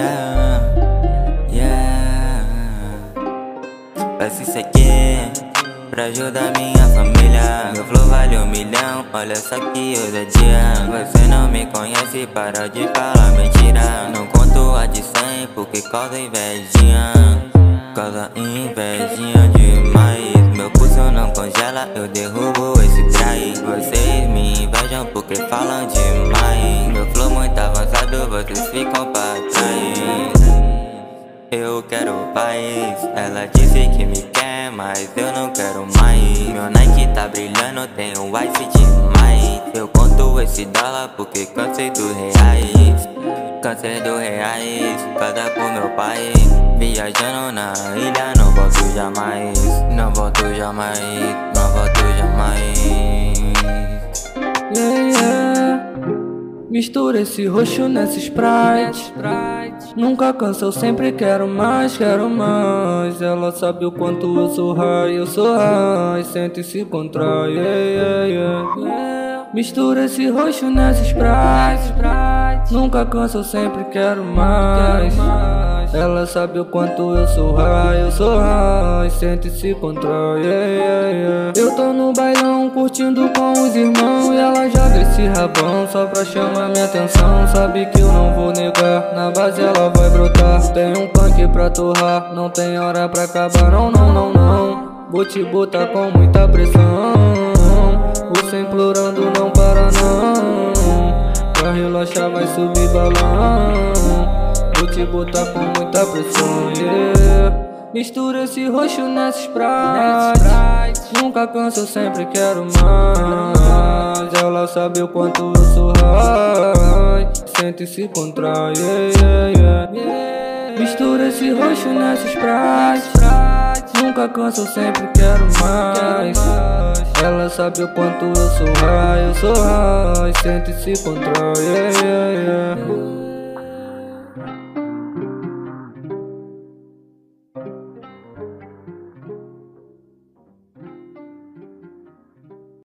Yeah, yeah. Isso aqui pra ajudar minha família. Meu flow vale um milhão, olha só que ousadia. Você não me conhece, para de falar mentira. Não conto a de 100 porque causa invejinha. Causa invejinha demais congela, eu derrubo esse trai Vocês me invejam porque falam demais. Meu flow muito avançado, vocês ficam pra trás. Eu quero paz, ela disse que me quer, mas eu não quero mais. Meu Nike tá brilhando, tenho ice demais. Eu conto esse dólar porque cansei dos reais Cansei dos reais, cada por meu pai Viajando na ilha, não volto jamais Não volto jamais, não volto jamais yeah, yeah. Mistura esse roxo nessa Sprite Nunca canso, eu sempre quero mais, quero mais Ela sabe o quanto eu sou high, eu sou high Sente e se contrai, yeah, yeah, yeah. Mistura esse roxo nessa Sprite Nunca canso, sempre quero mais. Ela sabe o quanto eu sou high, eu sou high. Sente e se contrai, Eu tô no bailão curtindo com os irmãos. E ela joga esse rabão só pra chamar minha atenção. Sabe que eu não vou negar, na base ela vai brotar. Tem um punk pra torrar, não tem hora pra acabar. Não, não, não, não. Vou te botar com muita pressão subir balão. Vou te botar com muita pressão, yeah Mistura esse roxo nessa Sprite Nunca canso, sempre quero mais. Ela sabe o quanto eu sou high. Sente se contrai, yeah, yeah, yeah. Mistura esse roxo nessa Sprite Nunca canso, sempre quero mais Ela sabe o quanto eu sou eu sou high Sente e se contrai, yeah, yeah, yeah.